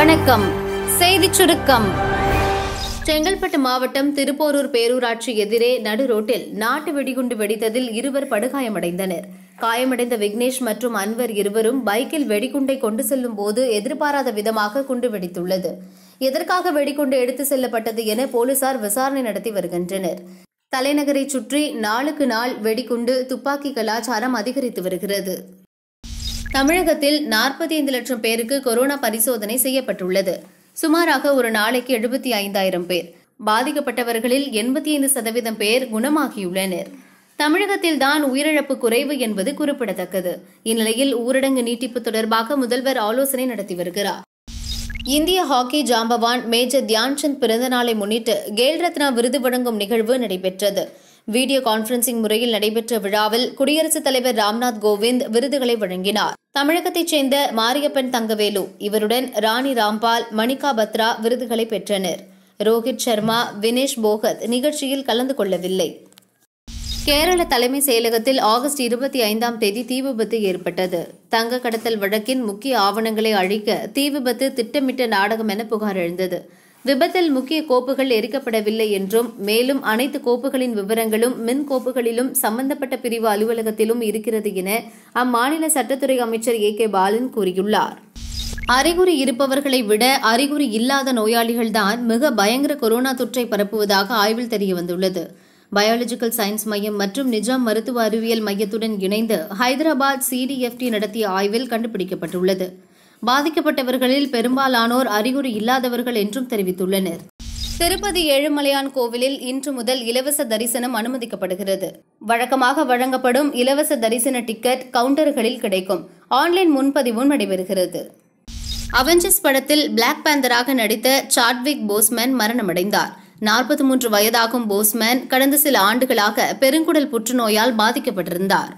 வணக்கம். செய்திச் சுருக்கம். செங்கல்பட்டு மாவட்டம் திருப்போரூர் பேரூராட்சி எதிரே நடு ரோட்டில் நாட்டு வெடிகுண்டு வெடித்ததில் இருவர் படுகாயமடைந்தனர். காயமடைந்த விக்னேஷ் மற்றும் அன்வர் இருவரும் பைக்கில் வெடிகுண்டை கொண்டு செல்லும் போது எதிர்பாராத விதமாக குண்டு வெடித்துள்ளது. எதற்காக வெடிகுண்டு எடுத்து செல்லப்பட்டது என போலீசார் விசாரணை நடத்தி வருகின்றனர். தலைநகரை சுற்றி நாளுக்கு நாள் வெடிகுண்டு துப்பாக்கி கலாச்சாரம் அதிகரித்து வருகிறது. தமிழகத்தில் நாற்பத்தி ஐந்து லட்சம் பேருக்கு கொரோனா பரிசோதனை செய்யப்பட்டுள்ளது. சுமாராக ஒரு நாளைக்கு எழுபத்தி ஐந்தாயிரம் பேர். பாதிக்கப்பட்டவர்களில் எண்பத்தி ஐந்து சதவீதம் பேர் குணமாகியுள்ளனர். தமிழகத்தில் தான் உயிரிழப்பு குறைவு என்பது குறிப்பிடத்தக்கது. இந்நிலையில் ஊரடங்கு நீட்டிப்பு தொடர்பாக முதல்வர் ஆலோசனை நடத்தி வருகிறார். இந்திய ஹாக்கி ஜாம்பவான் மேஜர் தியான்சந்த் பிறந்த நாளை முன்னிட்டு கேல் ரத்னா விருது வழங்கும் நிகழ்வு நடைபெற்றது. வீடியோ கான்பரன்சிங் முறையில் நடைபெற்ற விழாவில் குடியரசுத் தலைவர் ராம்நாத் கோவிந்த் விருதுகளை வழங்கினார். தமிழகத்தைச் சேர்ந்த மாரியப்பன் தங்கவேலு இவருடன் ராணி ராம்பால் மணிகா பத்ரா விருதுகளை பெற்றனர். ரோஹித் சர்மா வினேஷ் போகத் நிகழ்ச்சியில் கலந்து கொள்ளவில்லை. கேரள தலைமை செயலகத்தில் ஆகஸ்ட் இருபத்தி ஐந்தாம் தேதி தீ விபத்து ஏற்பட்டது. தங்க கடத்தல் வழக்கின் முக்கிய ஆவணங்களை அழிக்க தீ விபத்து திட்டமிட்ட நாடகம் என புகார் எழுந்தது. விபத்தில் முக்கிய கோப்புகள் எரிக்கப்படவில்லை என்றும் மேலும் அனைத்து கோப்புகளின் விவரங்களும் மின் கோப்புகளிலும் சம்பந்தப்பட்ட பிரிவு அலுவலகத்திலும் இருக்கிறது என அம்மாநில சட்டத்துறை அமைச்சர் ஏ கே பாலன் கூறியுள்ளார். அறிகுறி இருப்பவர்களை விட அறிகுறி இல்லாத நோயாளிகள்தான் மிக பயங்கர கொரோனா தொற்றை பரப்புவதாக ஆய்வில் தெரியவந்துள்ளது. பயாலஜிக்கல் சயின்ஸ் மையம் மற்றும் நிஜாம் மருத்துவ அறிவியல் மையத்துடன் இணைந்து ஹைதராபாத் சிடிஎஃப்டி நடத்திய ஆய்வில் கண்டுபிடிக்கப்பட்டுள்ளது. பாதிக்கப்பட்டவர்களில் பெரும்பாலானோர் அறிகுறி இல்லாதவர்கள் என்றும் தெரிவித்துள்ளனர். திருப்பதி ஏழுமலையான் கோவிலில் இன்று முதல் இலவச தரிசனம் அனுமதிக்கப்படுகிறது. வழக்கமாக வழங்கப்படும் இலவச தரிசன டிக்கெட் கவுண்டர்களில் கிடைக்கும். ஆன்லைன் முன்பதிவும் நடைபெறுகிறது. அவெஞ்சர்ஸ் படத்தில் பிளாக் பேந்தராக நடித்த சாட்விக் போஸ்மேன் மரணமடைந்தார். நாற்பத்தி மூன்று வயதாகும் போஸ்மேன் கடந்த சில ஆண்டுகளாக பெருங்குடல் புற்றுநோயால் பாதிக்கப்பட்டிருந்தார்.